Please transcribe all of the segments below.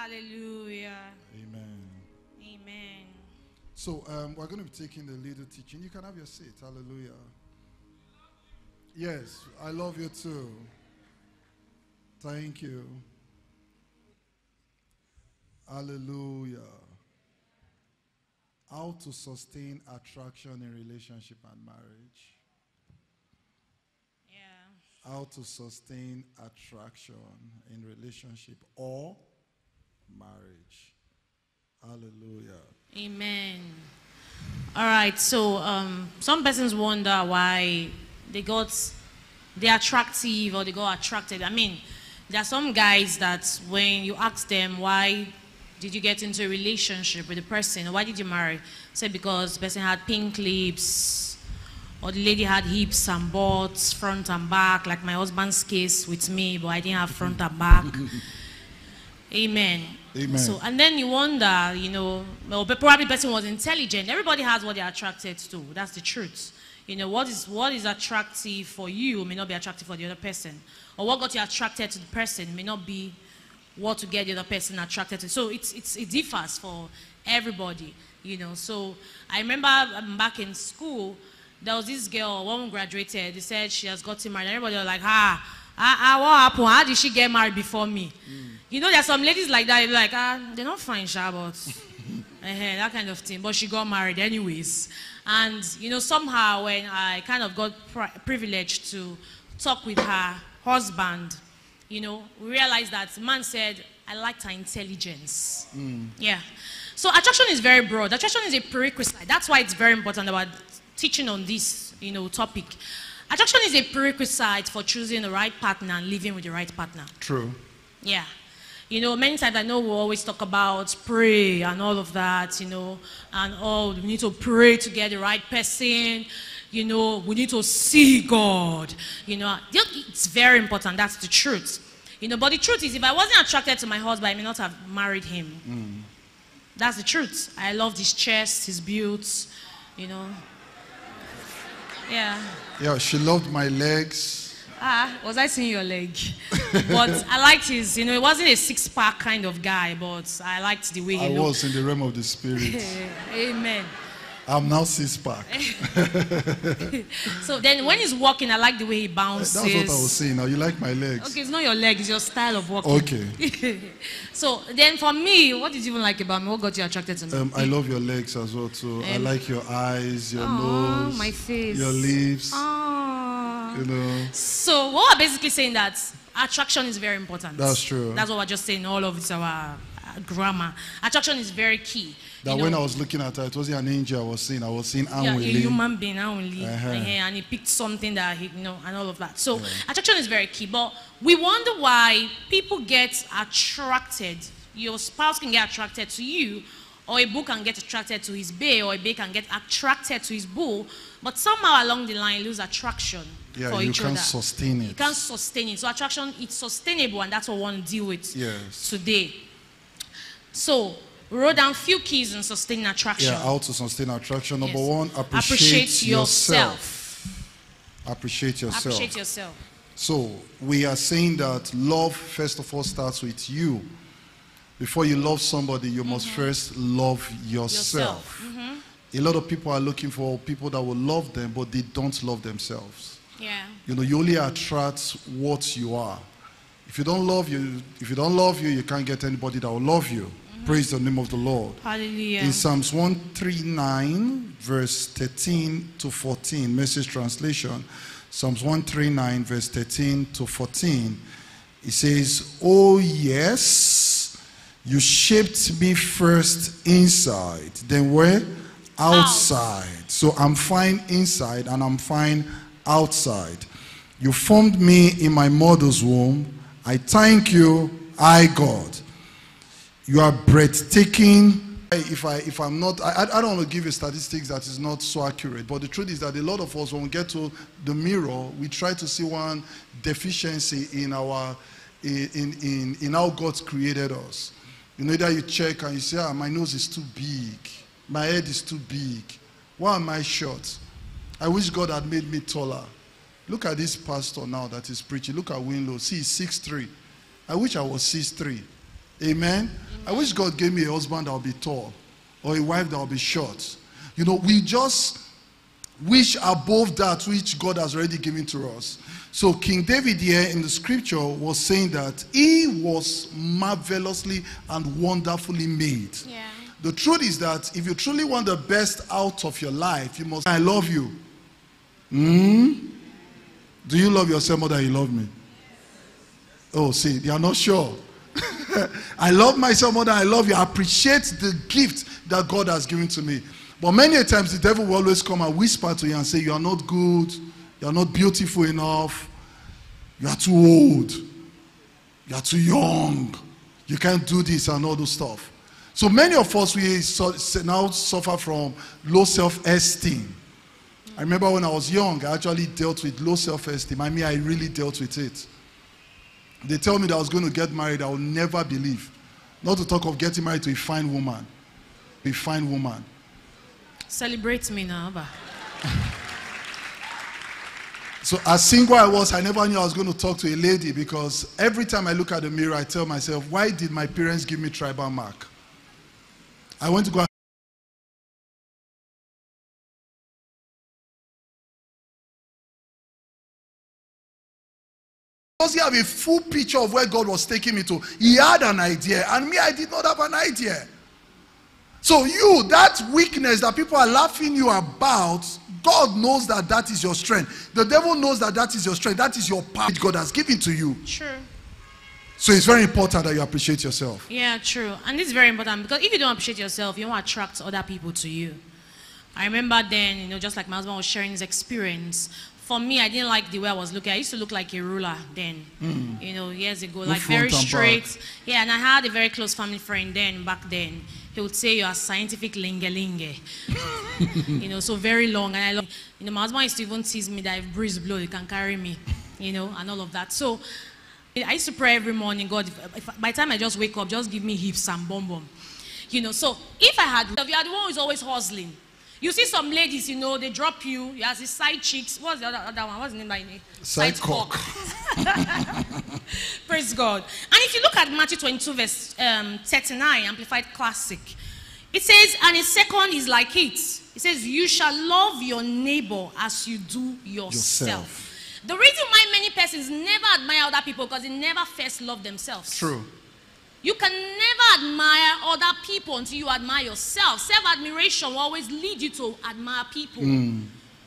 Hallelujah. Amen. Amen. So um, we're going to be taking the little teaching. You can have your seat. Hallelujah. Yes, I love you too. Thank you. Hallelujah. How to sustain attraction in relationship and marriage. Yeah. How to sustain attraction in relationship or marriage. Hallelujah. Amen. All right. So um, some persons wonder why they got they're attractive or they got attracted. I mean, there are some guys that when you ask them why did you get into a relationship with the person or why did you marry, say because the person had pink lips or the lady had hips and butts, front and back, like my husband's case with me, but I didn't have front and back. Amen. Amen. So, and then you wonder, you know, well, probably person was intelligent. Everybody has what they're attracted to. That's the truth. You know, what is what is attractive for you may not be attractive for the other person, or what got you attracted to the person may not be what to get the other person attracted to. So it's it's it differs for everybody. You know. So I remember um, back in school, there was this girl. One graduated. They said she has gotten married. Everybody was like, ah, ah, ah what happened? How did she get married before me? You know, there's some ladies like that. Like, ah, they're not fine, sha, but eh, that kind of thing. But she got married anyways. And you know, somehow when I kind of got pri- privileged to talk with her husband, you know, we realized that man said, I liked her intelligence. Yeah. So attraction is very broad. Attraction is a prerequisite. That's why it's very important about teaching on this, you know, topic. Attraction is a prerequisite for choosing the right partner and living with the right partner. True. Yeah. You know, many times I know we always talk about pray and all of that, you know, and oh, we need to pray to get the right person. You know, we need to see God. You know, it's very important. That's the truth. You know, but the truth is, if I wasn't attracted to my husband, I may not have married him. Mm. That's the truth. I love his chest, his build, you know. Yeah. Yeah, she loved my legs. Ah, was I seeing your leg? but I liked his, you know, it wasn't a six pack kind of guy, but I liked the way he I looked. was in the realm of the spirit. Amen. I'm now six pack. So then when he's walking, I like the way he bounces. That's what I was saying. Now you like my legs. Okay, it's not your leg, it's your style of walking. Okay. so then for me, what did you even like about me? What got you attracted to me? Um, I love your legs as well too. I Um, like your eyes, your Aw, nose, my face. your lips. Ah. You know. So what we're basically saying that attraction is very important. That's true. That's what we're just saying. All of it's our uh, grammar. Attraction is very key. That You when I was looking at her, it wasn't an angel I was seeing. I was seeing yeah, a human being only, Uh-huh. and he picked something that he, you know, and all of that. So attraction is very key. But we wonder why people get attracted. Your spouse can get attracted to you, or a bull can get attracted to his bay, or a bay can get attracted to his bull. But somehow along the line, lose attraction Yeah, for you each can't other. sustain You can't sustain it. So attraction, it's sustainable, and that's what we want to deal with Yes. today. So we wrote down few keys in sustaining attraction. Yeah, how to sustain attraction. Number Yes. one, appreciate, yourself. yourself. Appreciate yourself. Appreciate yourself. So we are saying that love first of all starts with you. Before you love somebody, you must first love yourself. Mm-hmm. Yourself. A lot of people are looking for people that will love them, but they don't love themselves. Yeah. You know, you only attract what you are. If you don't love you, if you don't love you, you can't get anybody that will love you. Praise the name of the Lord. Hallelujah. In Psalms 139, verse 13 to 14, message translation, Psalms 139, verse 13 to 14, it says, Oh, yes, you shaped me first inside, then where? Outside. So I'm fine inside and I'm fine outside. You formed me in my mother's womb. I thank you, I God. You are breathtaking. If I if I'm not, I, I don't want to give you statistics that is not so accurate. But the truth is that a lot of us, when we get to the mirror, we try to see one deficiency in our in in in how God's created us. You know, that you check and you say, ah, my nose is too big, my head is too big. Why am I short? I wish God had made me taller. Look at this pastor now that is preaching. Look at Winlow. See, he's 6'3". I wish I was 6'3". Amen? I wish God gave me a husband that will be tall or a wife that will be short. You know, we just wish above that which God has already given to us. So King David here in the scripture was saying that he was marvelously and wonderfully made. Yeah. The truth is that if you truly want the best out of your life, you must I love you. Hmm? Do you love yourself more than you love me? Oh, see, they are not sure. I love myself more than I love you. I appreciate the gift that God has given to me. But many times the devil will always come and whisper to you and say, You are not good, you are not beautiful enough, you are too old, you are too young, you can't do this and all those stuff. So many of us we now suffer from low self-esteem. I remember when I was young, I actually dealt with low self-esteem. I mean, I really dealt with it. They tell me that I was going to get married, I will never believe. Not to talk of getting married to a fine woman. A fine woman. Celebrate me now, Abba. So as single I was, I never knew I was going to talk to a lady because every time I look at the mirror, I tell myself, why did my parents give me tribal mark? I went to go He have a full picture of where God was taking me to. He had an idea, and me, I did not have an idea. So you, that weakness that people are laughing you about, God knows that that is your strength. The devil knows that that is your strength. That is your power God has given to you. True. So it's very important that you appreciate yourself. Yeah, true. And this is very important because if you don't appreciate yourself, you won't attract other people to you. I remember then, you know, just like my husband was sharing his experience. For me, I didn't like the way I was looking. I used to look like a ruler then, hmm. you know, years ago, like very and back. straight. Yeah, and I had a very close family friend then, back then. He would say you are scientific lingelinge. you know, so very long. And I love, you know, my husband used to even tease me that if breeze blow, you can carry me, you know, and all of that. So I used to pray every morning, God, if, if, by the time I just wake up, just give me hips and bum bum. You know, so if I had, you are the one who's always hustling, you see some ladies, you know, they drop you, you have the side cheeks. What's the other, other one? What's the name by name? Side cock. Praise God. And if you look at Matthew 22, verse um, 39, Amplified Classic, it says, and a second is like it. It says, You shall love your neighbor as you do yourself. Yourself. The reason why many persons never admire other people because they never first love themselves. True. You can never admire other people until you admire yourself. Self admiration will always lead you to admire people. Hmm.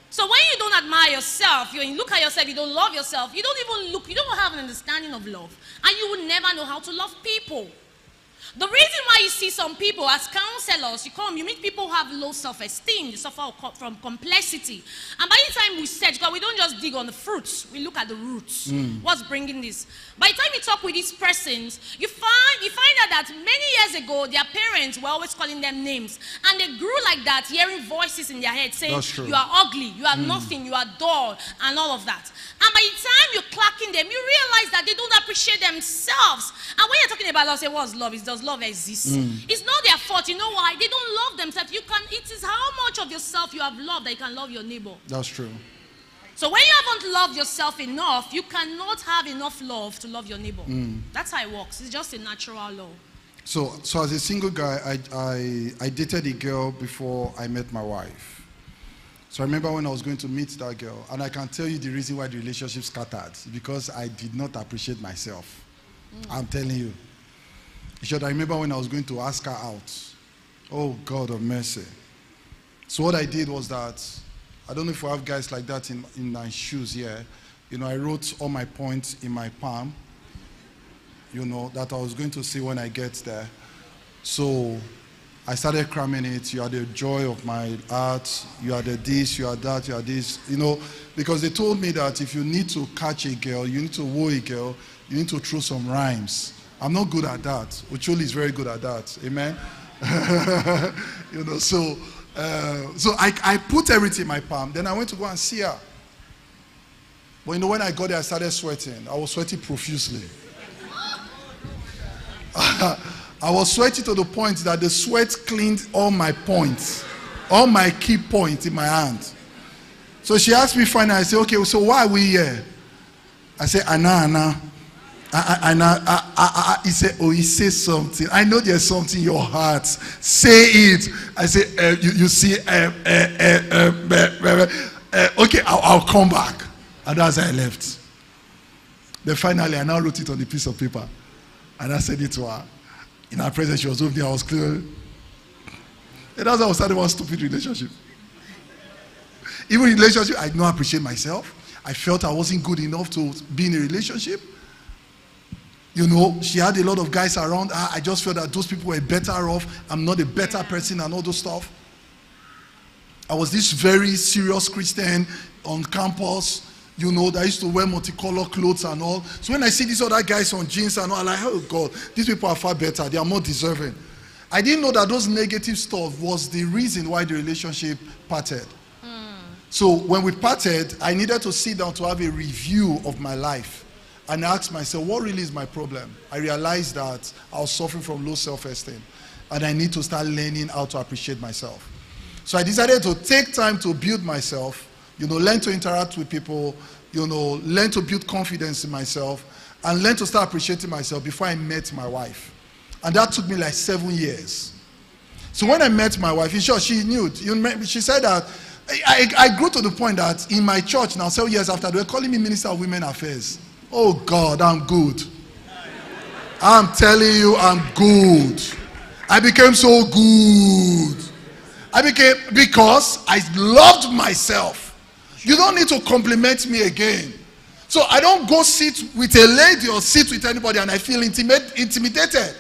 So when you don't admire yourself, you you look at yourself, you don't love yourself, you don't even look, you don't have an understanding of love, and you will never know how to love people. The reason why you see some people as counselors, you come, you meet people who have low self-esteem, they suffer from complexity. And by the time we search, God, we don't just dig on the fruits, we look at the roots. Mm. What's bringing this? By the time you talk with these persons, you find you find out that many years ago, their parents were always calling them names. And they grew like that, hearing voices in their head saying, You are ugly, you are mm. nothing, you are dull, and all of that. And by the time you're clacking them, you realize that they don't appreciate themselves. And when you're talking about love, say, What's love? Is love exist? It's not their fault. You know why? They don't love themselves. You can it is how much of yourself you have loved that you can love your neighbor. That's true. So when you haven't loved yourself enough, you cannot have enough love to love your neighbor. Mm. That's how it works. It's just a natural law. So, so as a single guy, I, I, I dated a girl before I met my wife. So I remember when I was going to meet that girl, and I can tell you the reason why the relationship scattered because I did not appreciate myself. Mm. I'm telling you. I remember when I was going to ask her out. Oh God of mercy. So what I did was that I don't know if we have guys like that in, in my shoes here. You know, I wrote all my points in my palm you know, that I was going to see when I get there. So I started cramming it. You are the joy of my heart. You are the this, you are that, you are this. You know, because they told me that if you need to catch a girl, you need to woo a girl, you need to throw some rhymes. I'm not good at that. Ucholi is very good at that. Amen. you know, so uh, so I, I put everything in my palm. Then I went to go and see her. But you know, when I got there, I started sweating. I was sweating profusely. I was sweating to the point that the sweat cleaned all my points, all my key points in my hand. So she asked me finally, I said, okay, so why are we here? I said, Anna, Anna, and I, I, I, he said, Oh, he says something. I know there's something in your heart. Say it. I said, uh, you, you see, uh, uh, uh, okay, I'll, I'll come back. And as I left. Then finally, I now wrote it on a piece of paper. And I said it to her. In her presence, she was over there. I was clear. And that's how I started one stupid relationship. Even in relationship, I did not appreciate myself. I felt I wasn't good enough to be in a relationship. You know, she had a lot of guys around her. I just felt that those people were better off. I'm not a better person and all those stuff. I was this very serious Christian on campus, you know, that used to wear multicolored clothes and all. So when I see these other guys on jeans and all, I'm like, oh God, these people are far better. They are more deserving. I didn't know that those negative stuff was the reason why the relationship parted. Hmm. So when we parted, I needed to sit down to have a review of my life and ask myself, what really is my problem? I realized that I was suffering from low self esteem and I need to start learning how to appreciate myself. So I decided to take time to build myself, you know, learn to interact with people, you know, learn to build confidence in myself, and learn to start appreciating myself before I met my wife. And that took me like seven years. So when I met my wife, short, she knew. She said that I, I, grew to the point that in my church now, several years after, they were calling me Minister of Women Affairs. Oh God, I'm good. I'm telling you, I'm good. I became so good. I became, because I loved myself. You don't need to compliment me again. So I don't go sit with a lady or sit with anybody and I feel intimate, intimidated.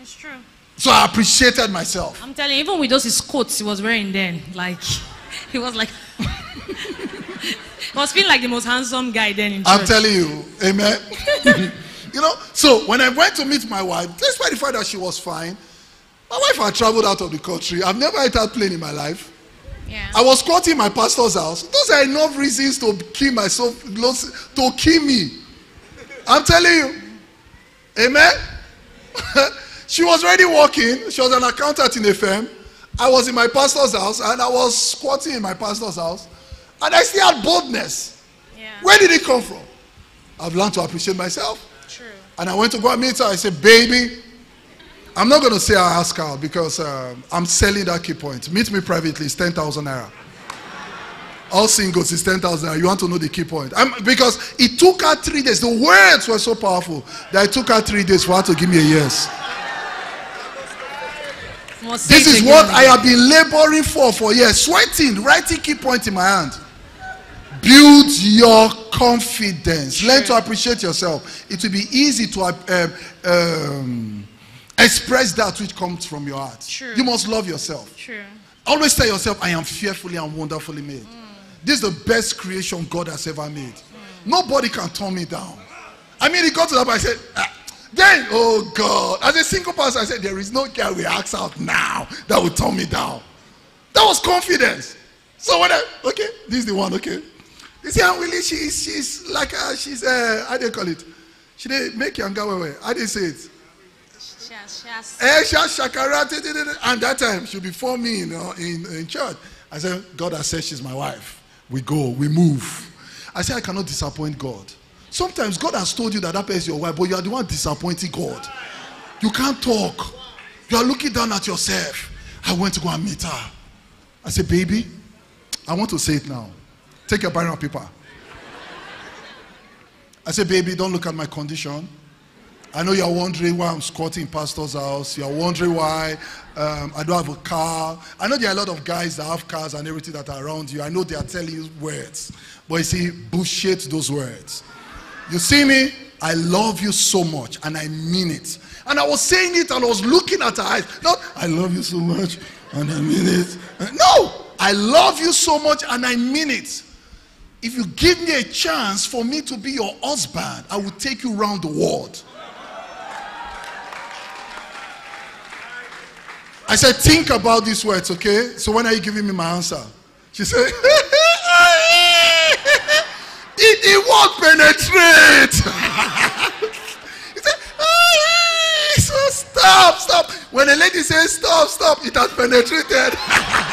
It's true. So I appreciated myself. I'm telling you, even with those his coats he was wearing then, like. he was like, was feeling like the most handsome guy then in church. I'm telling you, amen. you know, so when I went to meet my wife, despite the fact that she was fine, my wife had traveled out of the country. I've never entered plane in my life. Yeah. I was caught in my pastor's house. Those are enough reasons to kill myself, to kill me. I'm telling you. Amen. she was already working. She was an accountant in a firm. I was in my pastor's house and I was squatting in my pastor's house and I still had boldness. Yeah. Where did it come from? I've learned to appreciate myself. True. And I went to go and meet her. I said, baby, I'm not going to say I ask her because uh, I'm selling that key point. Meet me privately, it's 10,000 naira. All singles is 10,000 naira. You want to know the key point. I'm, because it took her three days. The words were so powerful that it took her three days for her to give me a yes. This is what I have been laboring for for years. Sweating, writing key point in my hand. Build your confidence. Learn to appreciate yourself. It will be easy to uh, um, express that which comes from your heart. True. You must love yourself. True. Always tell yourself, I am fearfully and wonderfully made. Mm. This is the best creation God has ever made. Mm. Nobody can turn me down. I mean, he got to that, but I said, ah, then, oh God, as a single person, I said, There is no girl we ask out now that will turn me down. That was confidence. So when I, okay, this is the one, okay. You see, I'm really, she's, she's like, uh, she's, uh, how do you call it? She did make younger way. How do you say it? Eh, and that time she'll be for me you know, in, in church. I said, God has said she's my wife. We go, we move. I said, I cannot disappoint God. Sometimes God has told you that that person is your wife, but you are the one disappointing God. You can't talk. You are looking down at yourself. I went to go and meet her. I said, baby, I want to say it now. Take your and paper. I said, baby, don't look at my condition. I know you're wondering why I'm squatting in pastor's house. You're wondering why um, I don't have a car. I know there are a lot of guys that have cars and everything that are around you. I know they are telling you words. But you see, bullshit those words. You see me? I love you so much, and I mean it. And I was saying it, and I was looking at her eyes. Not, I love you so much, and I mean it. No, I love you so much, and I mean it. If you give me a chance for me to be your husband, I will take you around the world. I said, think about these words, okay? So when are you giving me my answer? She said, It, it won't penetrate. he said, so stop, stop. When a lady says stop, stop, it has penetrated.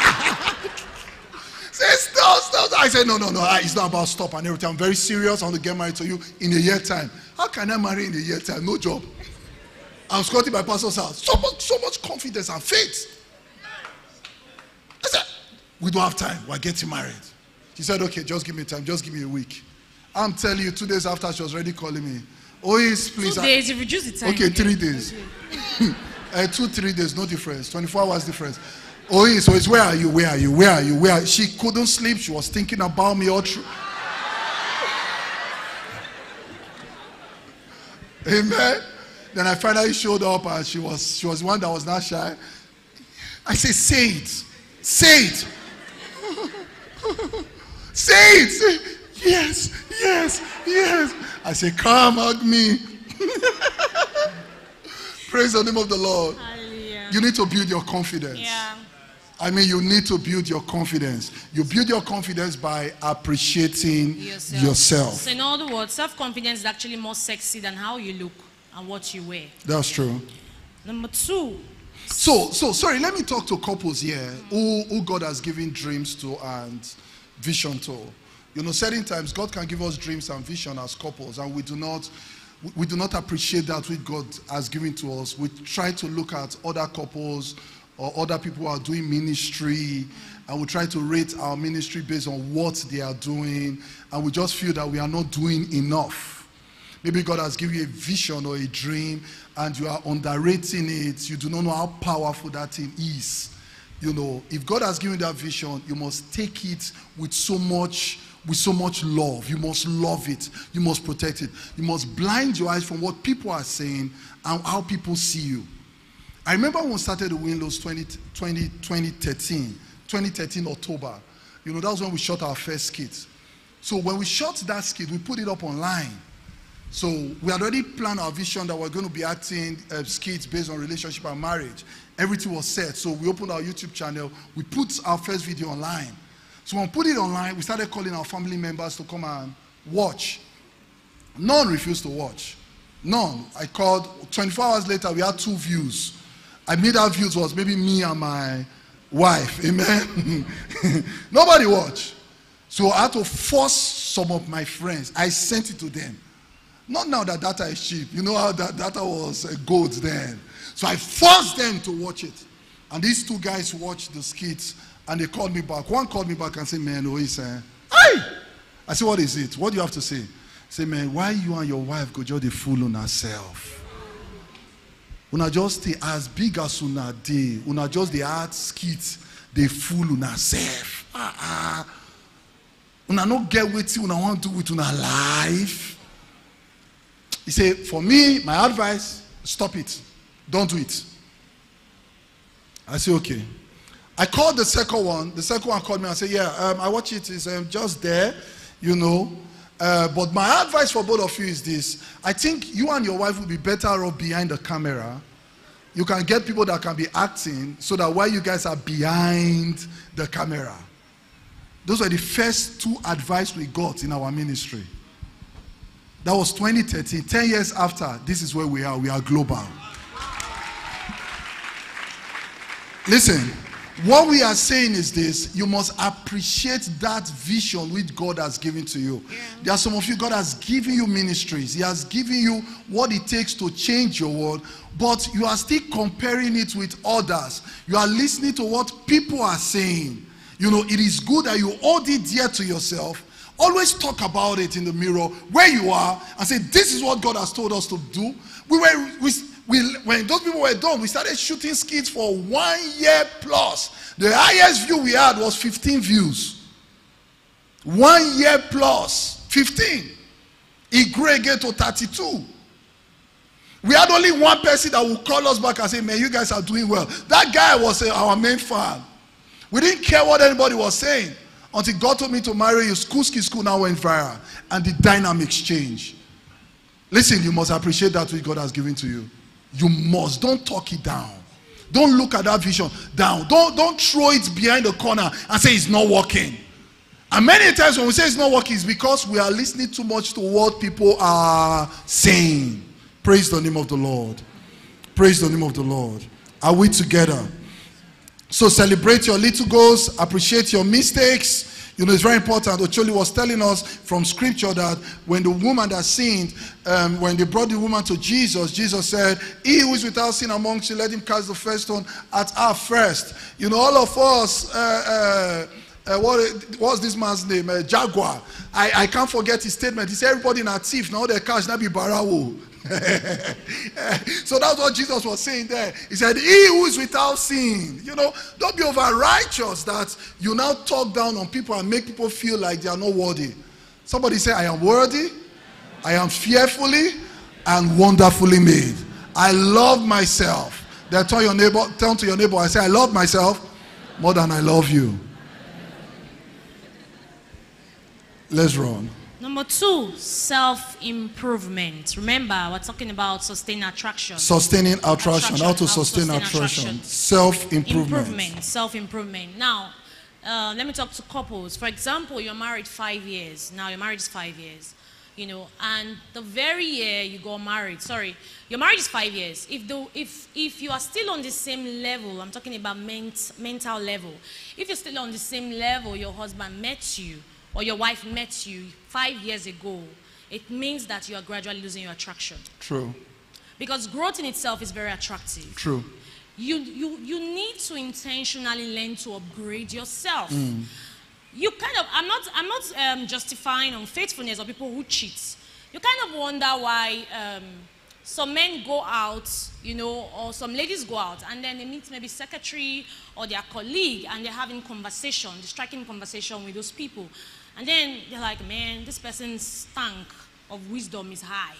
Say stop. stop. I said, no, no, no. ah, It's not about stop and everything. I'm very serious. I want to get married to you in a year time. How can I marry in a year time? No job. I'm squatting my pastor's house. So much, so much confidence and faith. I said, we don't have time. We're getting married. She said, okay, just give me time. Just give me a week. I'm telling you, two days after, she was already calling me. Oh, yes, please. Two I- days, you reduce the time. Okay, three days. uh, two, three days, no difference. 24 hours difference. Oh, so it's where are you? Where are you? Where are you? Where? Are She couldn't sleep. She was thinking about me all through. Amen. Then I finally showed up and she was she was one that was not shy. I said, say it. Say it. say it. Say, yes, yes, yes. I said, come hug me. Praise the name of the Lord. Hallelujah. You need to build your confidence. Yeah. I mean, you need to build your confidence. You build your confidence by appreciating Yourself. yourself. So in other words, self-confidence is actually more sexy than how you look and what you wear. That's true. Number two, So, so sorry, let me talk to couples here who, who God has given dreams to and vision to. You know, certain times God can give us dreams and vision as couples, and we do not we- we do not appreciate that which God has given to us. We try to look at other couples or other people are doing ministry, and we try to rate our ministry based on what they are doing, and we just feel that we are not doing enough. Maybe God has given you a vision or a dream and you are underrating it. You do not know how powerful that thing is. You know, if God has given you that vision, you must take it with so much with so much love. You must love it. You must protect it. You must blind your eyes from what people are saying and how people see you. I remember when we started the Winlos 20, 20, 2013, 2013 October. You know, that was when we shot our first skit. So when we shot that skit, we put it up online. So we had already planned our vision that we're going to be acting uh, skits based on relationship and marriage. Everything was set. So we opened our YouTube channel. We put our first video online. So when we put it online, we started calling our family members to come and watch. None refused to watch. None. I called. 24 hours later, we had two views. I made that views was maybe me and my wife. Amen. Nobody watched. So I had to force some of my friends. I sent it to them. Not now that data is cheap. You know how that data was uh, gold then. So I forced them to watch it. And these two guys watched the skits and they called me back. One called me back and said, Man, oh, he's uh, Hey! I said, What is it? What do you have to say? Say, man, why you and your wife go just the fool on herself? Una just as big as una dey. Una just the hard skit, they fool una self. Ah ah. Una no get wetin una wan do with una life. He say for me, my advice, stop it. Don't do it. I say, okay. I called the second one. The second one called me and said, yeah, um, I watch it. It's um, just there, you know. Uh, but my advice for both of you is this. I think you and your wife will be better off behind the camera. You can get people that can be acting so that while you guys are behind the camera. Those were the first two advice we got in our ministry. That was 2013. 10 years after, this is where we are. We are global. Listen, what we are saying is this you must appreciate that vision which God has given to you. There are some of you, God has given you ministries, He has given you what it takes to change your world, but you are still comparing it with others. You are listening to what people are saying. You know, it is good that you hold it dear to yourself. Always talk about it in the mirror where you are and say, This is what God has told us to do. We were, we, we, when those people were done, we started shooting skits for one year plus. The highest view we had was 15 views. One year plus 15. It grew again to 32. We had only one person that would call us back and say, Man, you guys are doing well. That guy was uh, our main fan. We didn't care what anybody was saying until God told me to marry you. School, ski school now went viral, and the dynamics changed. Listen, you must appreciate that which God has given to you. You must. Don't talk it down. Don't look at that vision down. Don't, don't throw it behind the corner and say it's not working. And many times when we say it's not working, it's because we are listening too much to what people are saying. Praise the name of the Lord. Praise the name of the Lord. Are we together? So celebrate your little goals, appreciate your mistakes. You know, it's very important. Ocholi was telling us from scripture that when the woman that sinned, um, when they brought the woman to Jesus, Jesus said, He who is without sin amongst you, let him cast the first stone at her first. You know, all of us, uh, uh, uh, what was this man's name? Uh, Jaguar. I, I can't forget his statement. He said, Everybody in a thief, now they cash, now be barawo. so that's what Jesus was saying there. He said, He who is without sin. You know, don't be over righteous that you now talk down on people and make people feel like they are not worthy. Somebody say, I am worthy, I am fearfully and wonderfully made. I love myself. Then tell your neighbor, turn to your neighbor and say, I love myself more than I love you. Let's run. Number two, self improvement. Remember, we're talking about sustained attraction. Sustaining attraction. Attraction, How to how to sustain sustain attraction. attraction. Self improvement. improvement, self improvement. Now, uh, let me talk to couples. For example, you're married five years. Now, your marriage is five years. You know, and the very year you got married, sorry, your marriage is five years. If the if if you are still on the same level, I'm talking about ment, mental level. If you're still on the same level your husband met you or your wife met you five years ago, it means that you are gradually losing your attraction. True. Because growth in itself is very attractive. True. You, you, you need to intentionally learn to upgrade yourself. You kind of, I'm not, I'm not um, justifying unfaithfulness or people who cheat. You kind of wonder why um, some men go out, you know, or some ladies go out and then they meet maybe secretary or their colleague and they're having conversation, striking conversation with those people. And then they're like, man, this person's tank of wisdom is high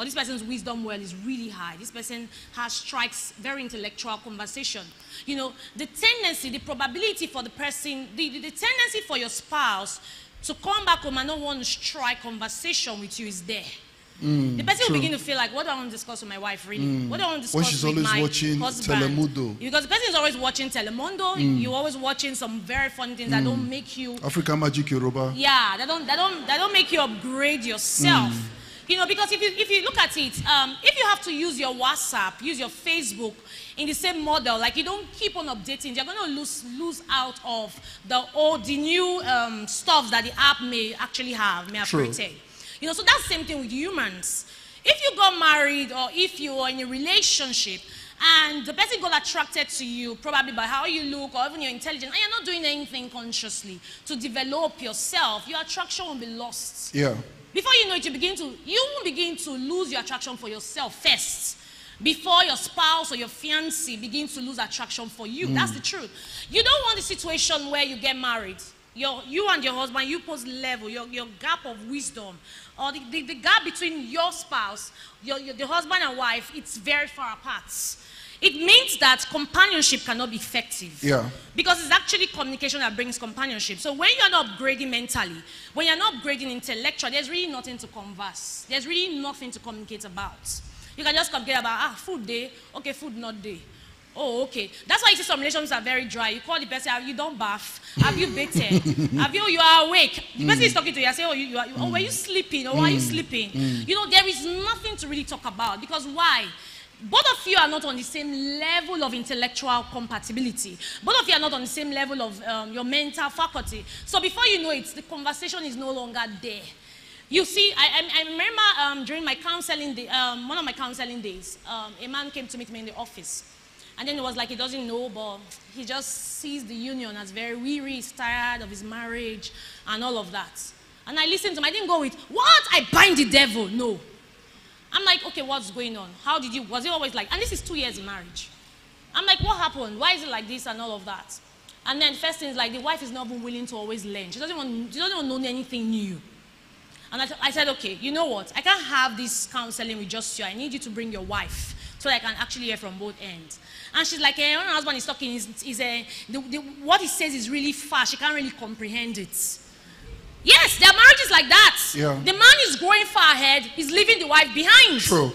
or this person's wisdom well is really high. This person has strikes very intellectual conversation. You know, the tendency, the probability for the person, the, the, the tendency for your spouse to come back home and not want to strike conversation with you is there. Mm, the person true. will begin to feel like, what do I want to discuss with my wife, really? Mm. What do I want to discuss she's with always my watching husband? Telemundo. Because the person is always watching Telemundo. Mm. You're always watching some very funny things that don't make you African Magic Yoruba. yeah, that don't that don't that don't make you upgrade yourself. You know, because if you if you look at it, um, if you have to use your WhatsApp, use your Facebook in the same model, like you don't keep on updating, you're going to lose lose out of the old the new um, stuff that the app may actually have, may have created. You know, so that's the same thing with humans. If you got married or if you are in a relationship and the person got attracted to you probably by how you look or even your intelligence and you're not doing anything consciously to develop yourself, your attraction will be lost. Yeah. Before you know it, you begin to you will begin to lose your attraction for yourself first. Before your spouse or your fiancé begins to lose attraction for you. Mm. That's the truth. You don't want the situation where you get married. Your, you and your husband, you post level, your, your gap of wisdom, or the, the, the gap between your spouse, your, your, the husband and wife, it's very far apart. It means that companionship cannot be effective. Yeah. Because it's actually communication that brings companionship. So when you're not upgrading mentally, when you're not upgrading intellectually, there's really nothing to converse. There's really nothing to communicate about. You can just communicate about, ah, food day, okay, food not day. Oh, okay. That's why you see some relationships are very dry. You call the person, have you done bath? Have you bathed? have you, you are awake? The person is talking to you, I say, oh, you, you are, oh, were you sleeping? Or why are you sleeping? You know, there is nothing to really talk about. Because why? both of you are not on the same level of intellectual compatibility. Both of you are not on the same level of um, your mental faculty. So before you know it, the conversation is no longer there. You see, I, I, I remember um, during my counseling day, um, one of my counseling days, um, a man came to meet me in the office. And then it was like he doesn't know, but he just sees the union as very weary, he's tired of his marriage and all of that. And I listened to him. I didn't go with, what? I bind the devil. No. I'm like, okay, what's going on? How did you, was it always like, and this is two years in marriage. I'm like, what happened? Why is it like this and all of that? And then first thing is like, the wife is not even willing to always learn. She doesn't want, she doesn't want to know anything new. And I, I said, okay, you know what? I can't have this counseling with just you. I need you to bring your wife so I can actually hear from both ends. And she's like, eh, when her husband is talking, is, is uh, the, the, what he says is really fast. She can't really comprehend it. Yes, their marriage is like that. Yeah. The man is going far ahead, he's leaving the wife behind. True.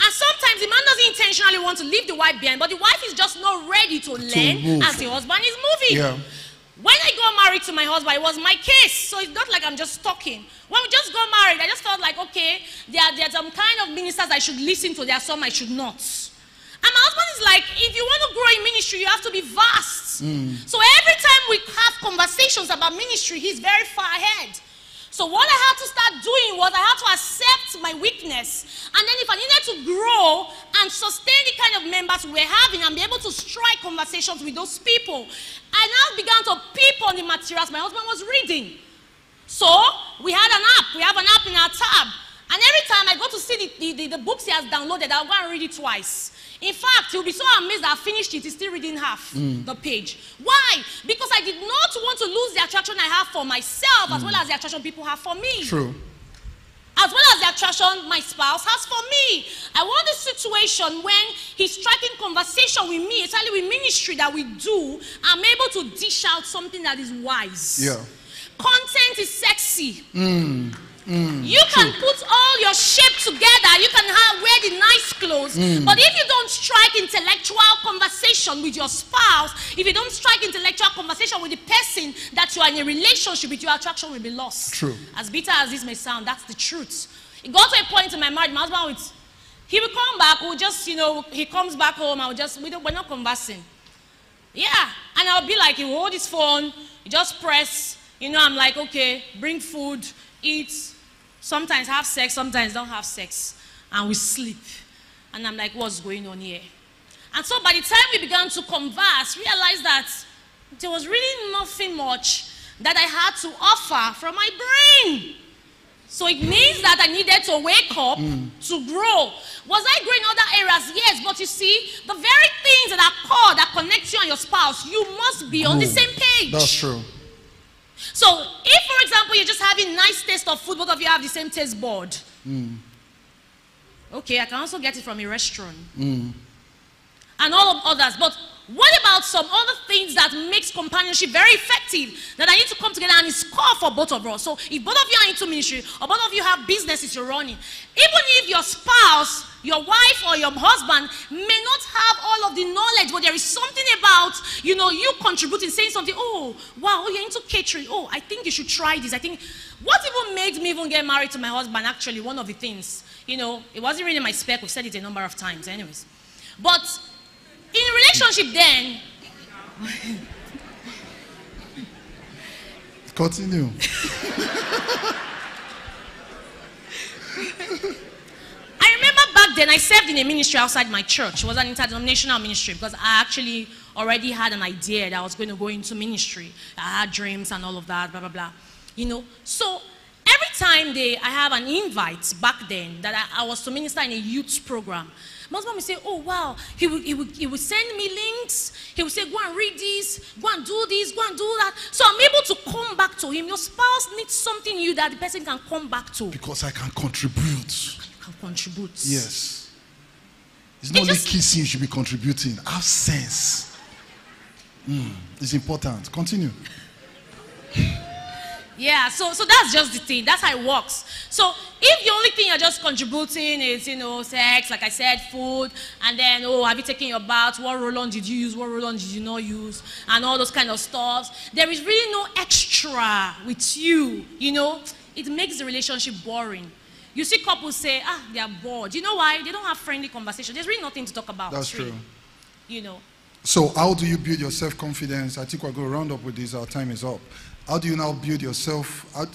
And sometimes the man doesn't intentionally want to leave the wife behind, but the wife is just not ready to learn move. as the husband is moving. Yeah. When I got married to my husband, it was my case. So it's not like I'm just talking. When we just got married, I just felt like, okay, there are, there are some kind of ministers I should listen to, there are some I should not. And my husband is like, if you want to grow in ministry, you have to be vast. Mm. So every time we have conversations about ministry, he's very far ahead. So what I had to start doing was I had to accept my weakness. And then if I needed to grow and sustain the kind of members we were having and be able to strike conversations with those people, I now began to peep on the materials my husband was reading. So we had an app. We have an app in our tab. And every time I go to see the, the, the, the books he has downloaded, I'll go and read it twice. In fact, he'll be so amazed that I finished it. He's still reading half mm. the page. Why? Because I did not want to lose the attraction I have for myself as mm. well as the attraction people have for me. True. As well as the attraction my spouse has for me. I want a situation when he's striking conversation with me, especially with ministry that we do, I'm able to dish out something that is wise. Yeah. Content is sexy. Mm. Mm. you can put all your shape together. You can have wear the nice clothes. Mm. But if you don't strike intellectual conversation with your spouse, if you don't strike intellectual conversation with the person that you are in a relationship with, your attraction will be lost. True. As bitter as this may sound, that's the truth. It got to a point in my marriage, my husband would, he will come back, we'll just, you know, he comes back home, I'll just, we don't, we're not conversing. Yeah. And I'll be like, he hold his phone, you just press, you know, I'm like, okay, bring food, eat, sometimes have sex, sometimes don't have sex, and we sleep. And I'm like, what's going on here? And so by the time we began to converse, realized that there was really nothing much that I had to offer from my brain. So it means that I needed to wake up mm. to grow. Was I growing other areas? Yes, but you see, the very things that are core that connect you and your spouse, you must be on the same page. That's true. So, if for example having nice taste of food, both of you have the same taste board. Mm. Okay, I can also get it from a restaurant. Mm. And all of others. But what about some other things that makes companionship very effective that I need to come together and it's core for both of us? So if both of you are into ministry or both of you have businesses you're running, even if your spouse, your wife or your husband may not have all of the knowledge, but there is something about, you know, you contributing, saying something, oh, wow, oh, you're into catering. Oh, I think you should try this. I think what even made me even get married to my husband, actually, one of the things, you know, it wasn't really my spec. We've said it a number of times, anyways. But in relationship then, Continue. I remember back then I served in a ministry outside my church. It was an interdenominational ministry because I actually already had an idea that I was going to go into ministry. I had dreams and all of that, blah, blah, blah. You know, so every time they, I have an invite back then that I, I was to minister in a youth program, my husband would say, Oh, wow. He would, he, would, he would send me links. He would say, Go and read this, go and do this, go and do that. So I'm able to come back to him. Your spouse needs something new that the person can come back to. Because I can contribute. Contribute. Yes. It's It not only just- kissing you should be contributing. Have sense. Mm, it's important. Continue. Yeah, so so that's just the thing. That's how it works. So if the only thing you're just contributing is, you know, sex, like I said, food, and then oh, have you taken your bath? What roll-on did you use? What roll-on did you not use? And all those kind of stuff. There is really no extra with you. You know, it makes the relationship boring. You see couples say, ah, they are bored. You know why? They don't have friendly conversation. There's really nothing to talk about. That's really. true. You know. So, how do you build your self confidence? I think we're going to round up with this. Our time is up. How do you now build yourself? How,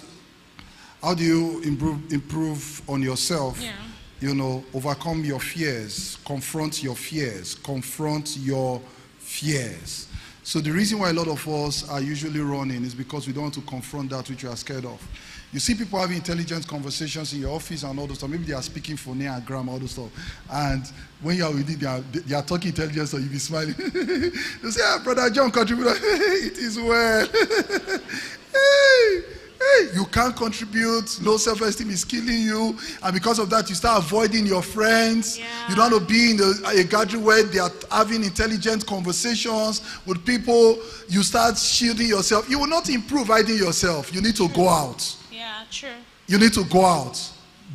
how do you improve, improve on yourself? Yeah. You know, overcome your fears, confront your fears, confront your fears. So, the reason why a lot of us are usually running is because we don't want to confront that which we are scared of. You see people having intelligent conversations in your office and all those stuff. Maybe they are speaking for name and grammar, all those stuff. And when you are with it, they are, they are talking intelligence, so you be smiling. you say, ah, brother John contributed. it is well. hey, hey, you can't contribute. Low self-esteem is killing you, and because of that, you start avoiding your friends. Yeah. You don't want to be in a, a gathering where they are having intelligent conversations with people. You start shielding yourself. You will not improve hiding yourself. You need to go out. True. You need to go out.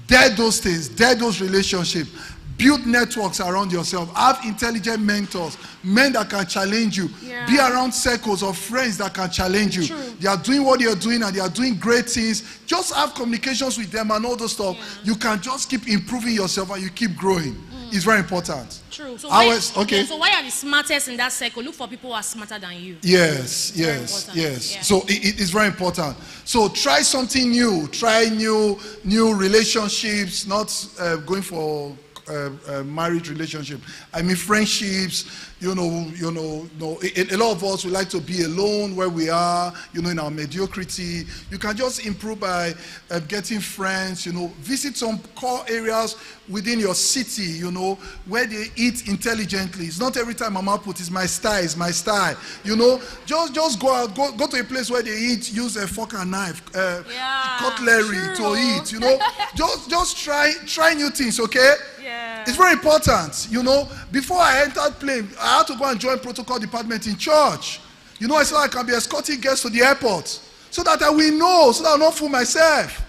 Dare those things. Dare those relationships. Build networks around yourself. Have intelligent mentors, men that can challenge you. Yeah. Be around circles of friends that can challenge you. True. They are doing what you're doing and they are doing great things. Just have communications with them and all those stuff. Yeah. You can just keep improving yourself and you keep growing. It's very important. True. So I why, okay. yeah, so why are the smartest in that circle? Look for people who are smarter than you. Yes, yes, yes. yeah. So it, it is very important. So try something new. Try new new relationships. Not uh, going for uh, uh, marriage relationship. I mean friendships. You know, you know, no. A, a lot of us would like to be alone where we are. You know, in our mediocrity. You can just improve by uh, getting friends. You know, visit some core areas within your city. You know, where they eat intelligently. It's not every time Mama put it's my style. Is my style. You know, just just go out. Go go to a place where they eat. Use a fork and knife. Uh, Yeah, cutlery true. to eat. You know, just just try try new things. Okay. Yeah. It's very important, you know. Before I entered plane, I had to go and join protocol department in church. You know, I said I can be escorting guests to the airport so that I will know, so that I'll not fool myself.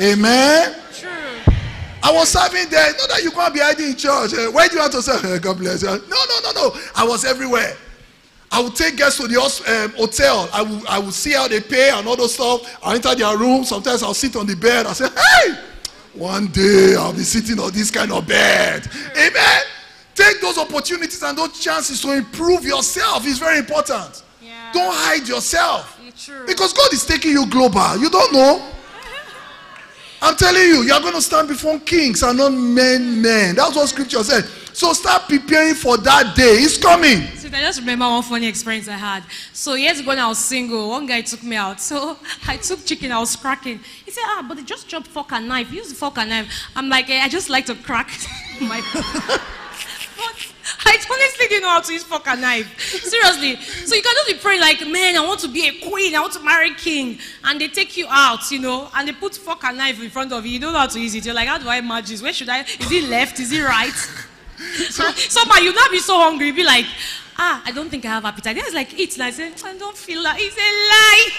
Amen. True. I was serving there. Not that you can't be hiding in church. Eh, Where do you want to serve? God bless you. No, no, no, no. I was everywhere. I would take guests to the um, hotel. I would, I would see how they pay and all those stuff. I enter their room. Sometimes I'll sit on the bed. I say, hey, one day I'll be sitting on this kind of bed. Amen. Take those opportunities and those chances to improve yourself. It's very important. Yeah. Don't hide yourself. True. Because God is taking you global. You don't know. I'm telling you, you're going to stand before kings and not men, men. That's what scripture said. So start preparing for that day. It's coming. I just remember one funny experience I had. So years ago when I was single, one guy took me out. So I took chicken, I was cracking. He said, ah, but just dropped fork and knife. Use the fork and knife. I'm like, eh, I just like to crack my... but I honestly didn't know how to use fork and knife. Seriously. So you can just be praying like, man, I want to be a queen. I want to marry a king. And they take you out, you know, and they put fork and knife in front of you. You don't know how to use it. You're like, how do I match this? Where should I? Is it left? Is it right? So, somehow you not be so hungry, be like, ah, I don't think I have appetite. Then it's like, eat. And I say, I don't feel like it's a lie.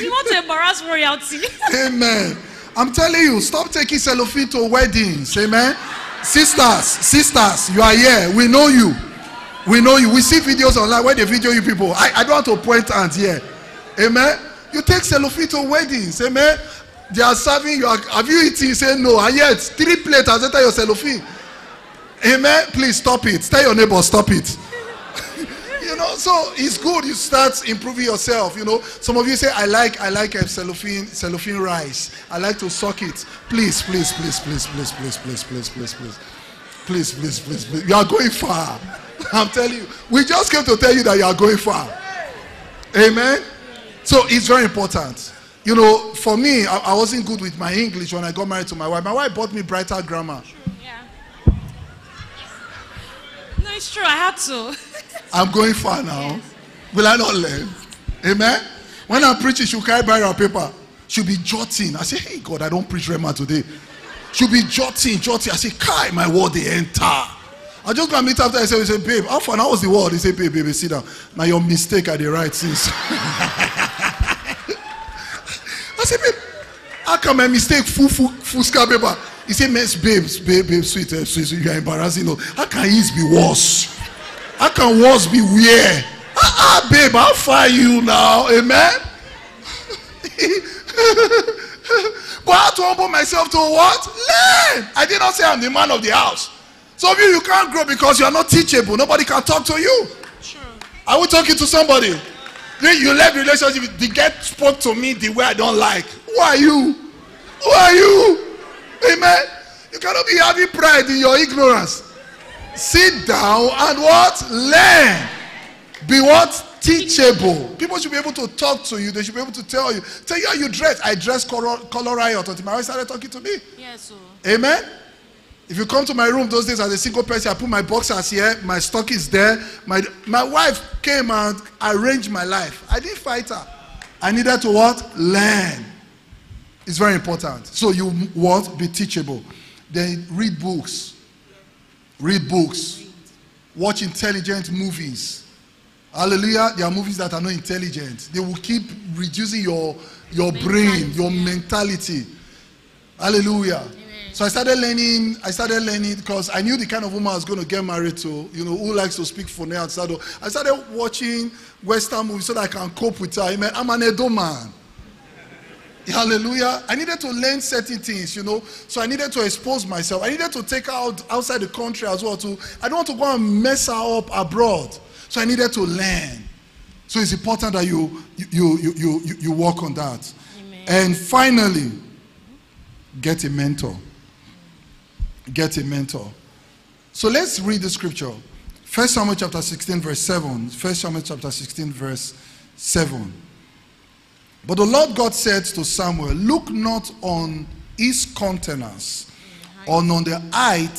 you want to embarrass royalty? Amen. I'm telling you, stop taking cellophane to weddings. Amen. Sisters, sisters, you are here. We know you. We know you. We see videos online where they video you people. I, I don't want to point hands here. Amen. You take cellophane to weddings. Amen. They are serving you. Have you eaten? You say no. And yet, three plates has entered your cellophane. Amen. Please stop it. Tell your neighbor, stop it. you know, so it's good you start improving yourself. You know, some of you say, I like, I like uh, cellophane, cellophane rice. I like to suck it. Please, please, please, please, please, please, please, please, please, please. Please, please, please, please. You are going far. I'm telling you. We just came to tell you that you are going far. Amen. So it's very important. You know, for me, I, I wasn't good with my English when I got married to my wife. My wife bought me brighter grammar. yeah. No, it's true. I had to. I'm going far now. Will I not learn? Amen. When I'm preaching, she'll carry Bible paper. She'll be jotting. I say, hey, God, I don't preach rhema today. She'll be jotting, jotting. I say, Kai, my word, they enter. I just go and meet after. I say, we say, babe, how far? How was the word? He say, babe, baby, sit down. Now your mistake at the right since. I say, babe, how come my mistake full, full, full scar paper? He say, mess, babes, babe, babe, sweet, eh, sweet, sweet, you are embarrassing. No. How can his be worse? How can worse be weird? Ah, ah, babe, how far are you now? Amen? but I had to humble myself to what? Learn. I did not say I'm the man of the house. Some of you, you can't grow because you are not teachable. Nobody can talk to you. True. Are we talking to somebody? Then you left relationship. The guy spoke to me the way I don't like. Who are you? Who are you? Amen. You cannot be having pride in your ignorance. Sit down and what? Learn. Be what? Teachable. People should be able to talk to you. They should be able to tell you. Tell you how you dress. I dress color, color riot until my wife started talking to me. Yes, so. Amen. If you come to my room those days as a single person, I put my boxers here, my stock is there. My my wife came and arranged my life. I didn't fight her. I needed to what? Learn. It's very important. So you what? Be teachable. Then read books. Read books. Watch intelligent movies. Hallelujah. There are movies that are not intelligent. They will keep reducing your your brain, your mentality. Hallelujah. So I started learning. I started learning because I knew the kind of woman I was going to get married to. You know, who likes to speak for and Sado. I started watching Western movies so that I can cope with her. Amen. I'm an Edo man. Hallelujah. I needed to learn certain things, you know. So I needed to expose myself. I needed to take out outside the country as well. To I don't want to go and mess her up abroad. So I needed to learn. So it's important that you you you you you, you work on that. Amen. And finally, get a mentor. Get a mentor. So let's read the scripture. First Samuel chapter 16, verse 7. First Samuel chapter 16, verse 7. But the Lord God said to Samuel, Look not on his countenance, or on the height,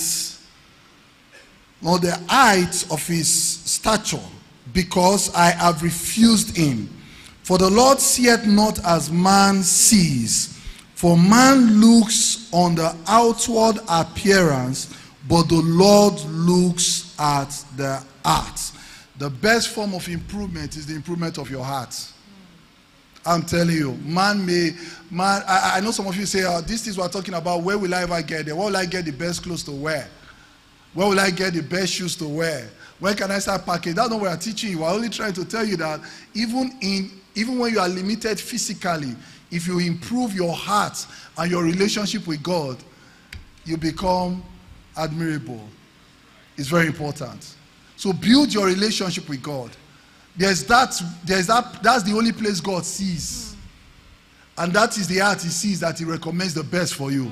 nor the height of his stature, because I have refused him. For the Lord seeth not as man sees. For man looks on the outward appearance, but the Lord looks at the heart. The best form of improvement is the improvement of your heart. I'm telling you, man may, man, I, I know some of you say, oh, is what I'm talking about. Where will I ever get there? Where will I get the best clothes to wear? Where will I get the best shoes to wear? When can I start packing? That's not what I'm teaching you. I'm only trying to tell you that even in, even when you are limited physically, if you improve your heart and your relationship with God, you become admirable. It's very important. So build your relationship with God. There's that, there's that, that's the only place God sees. And that is the heart he sees that he recommends the best for you.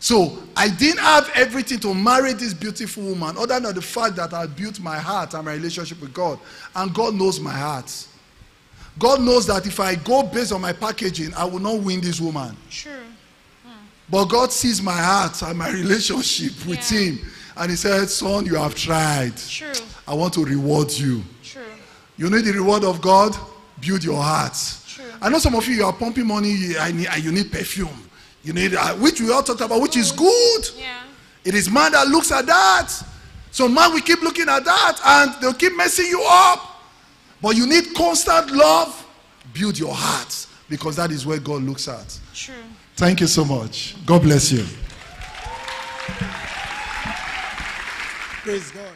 So I didn't have everything to marry this beautiful woman, other than the fact that I built my heart and my relationship with God. And God knows my heart. God knows that if I go based on my packaging, I will not win this woman. True. Hmm. But God sees my heart and my relationship with Yeah. Him. And He said, Son, you have tried. True. I want to reward you. True. You need the reward of God? Build your heart. True. I know some of you, you are pumping money, you, I need, you need perfume. You need, uh, which we all talked about, which is good. Yeah. It is man that looks at that. So man will keep looking at that and they'll keep messing you up. But you need constant love. Build your heart because that is where God looks at. True. Thank you so much. God bless you. Praise God.